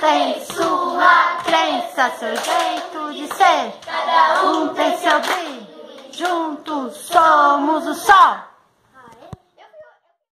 tem sua crença, seu jeito de ser. Cada um tem seu brilho. Juntos somos o sol.